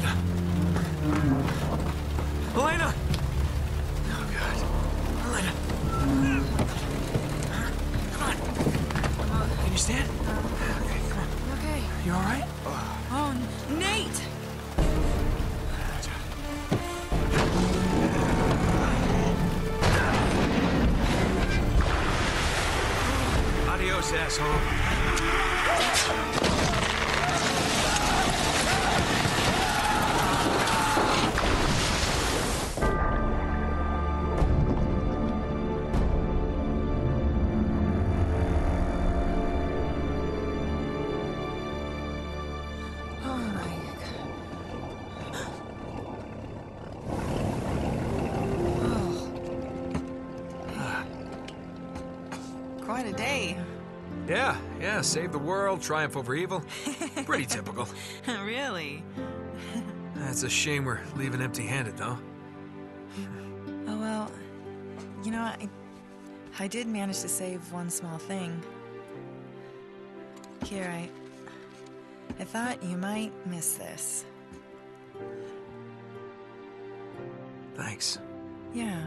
Elena. Elena! Oh, God. Elena. Come on. Can you stand? Okay, come on. Okay. You all right? Oh, Nate! Adios, asshole. Quite a day. Yeah, yeah, save the world, triumph over evil. Pretty typical. really? It's a shame we're leaving empty handed, though. Oh well, you know, I, I did manage to save one small thing. Here, I. I thought you might miss this. Thanks. Yeah.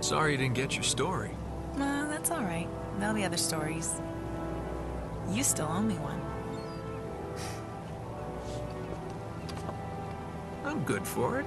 Sorry you didn't get your story. Well, that's all right. There'll be other stories. You still owe me one. I'm good for it.